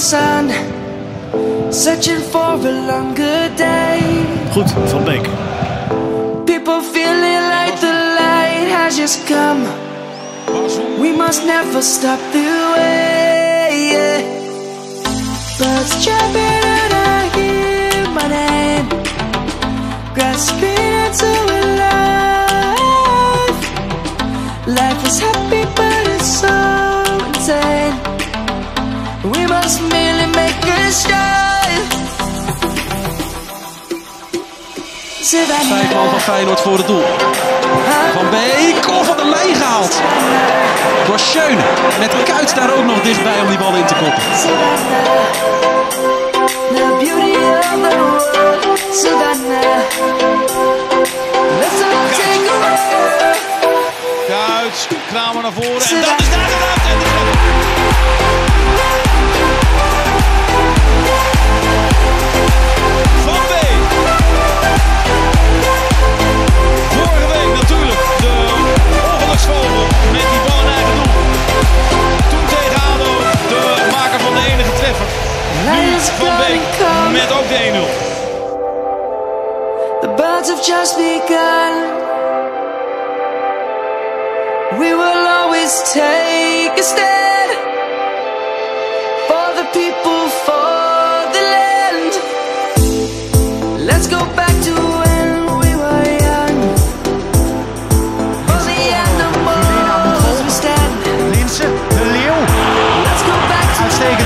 sun, searching for a longer day. Goed, Van Beek. People feeling like the light has just come. We must never stop the way. Yeah. Birds chirping and I hear my name, grasping Vijf man van Feyenoord voor het doel. Van Beek, oh, van de lijn gehaald. Door Schöne. Met Kuit daar ook nog dichtbij om die bal in te koppen. Of. Kuits, Kramer naar voren. En dat is daar de. En Van Beek come. met ook de 1-0. The birds have just begun. We will always take a stand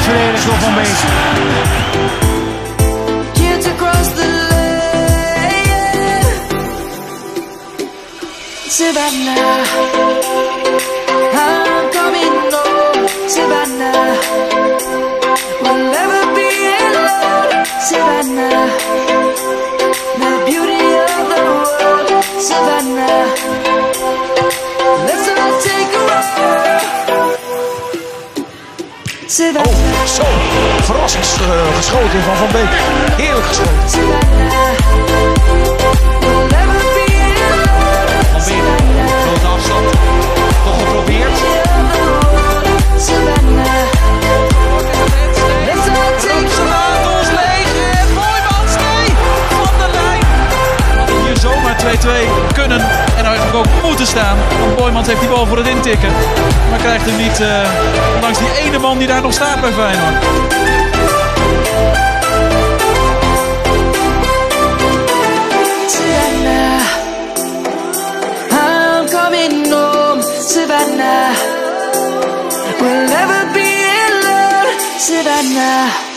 verdedigen nog van bezig. Savannah, I'm coming home. Savannah, we'll never be alone. Savannah. Savannah. Zo, verrassingsgeschoten van Van Beek. Heerlijk geschoten. Van Beek, grote afstand. Toch geprobeerd. Zomaar 2-2 kunnen en eigenlijk ook moeten staan. Want Boymans heeft die bal voor het intikken. Maar krijgt hem niet, eh ondanks die ene man die daar nog staat bij Feyenoord. We'll never be alone. Savannah.